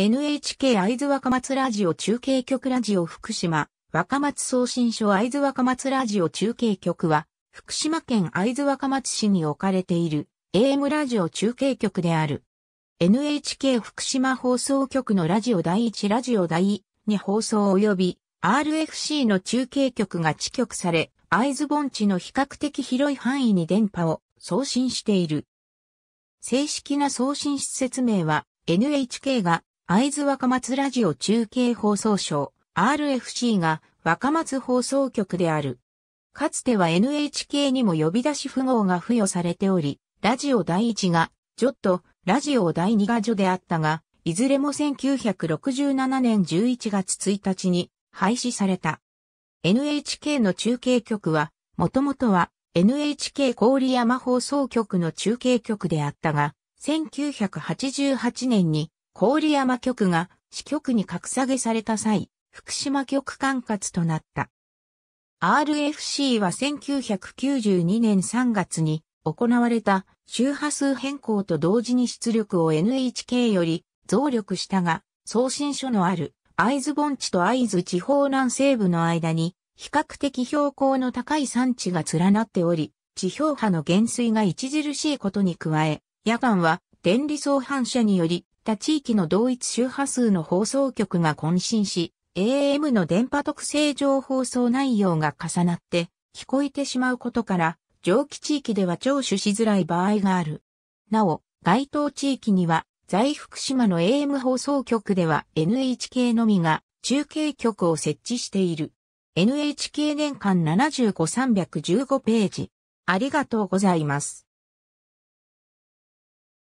NHK 会津若松ラジオ中継局ラジオ福島、若松送信所会津若松ラジオ中継局は、福島県会津若松市に置かれている AM ラジオ中継局である。NHK 福島放送局のラジオ第1ラジオ第2放送及び RFC の中継局が地局され、会津盆地の比較的広い範囲に電波を送信している。正式な送信施設名は NHK が会津若松ラジオ中継放送省 RFC が若松放送局である。かつては NHK にも呼び出し符号が付与されており、ラジオ第1がジョット、ラジオ第2がジョであったが、いずれも1967年11月1日に廃止された。NHK の中継局は、もともとは NHK 郡山放送局の中継局であったが、1988年に郡山局が支局に格下げされた際、福島局管轄となった。RFC は1992年3月に行われた周波数変更と同時に出力を NHK より増力したが、送信所のある会津盆地と会津地方南西部の間に比較的標高の高い山地が連なっており、地表波の減衰が著しいことに加え、夜間は電離相反射により他地域の同一周波数の放送局が渾身し、AM の電波特性上放送内容が重なって聞こえてしまうことから、蒸気地域では聴取しづらい場合がある。なお、該当地域には、在福島の AM 放送局では NHK のみが中継局を設置している。NHK 年間75-315ページ。ありがとうございます。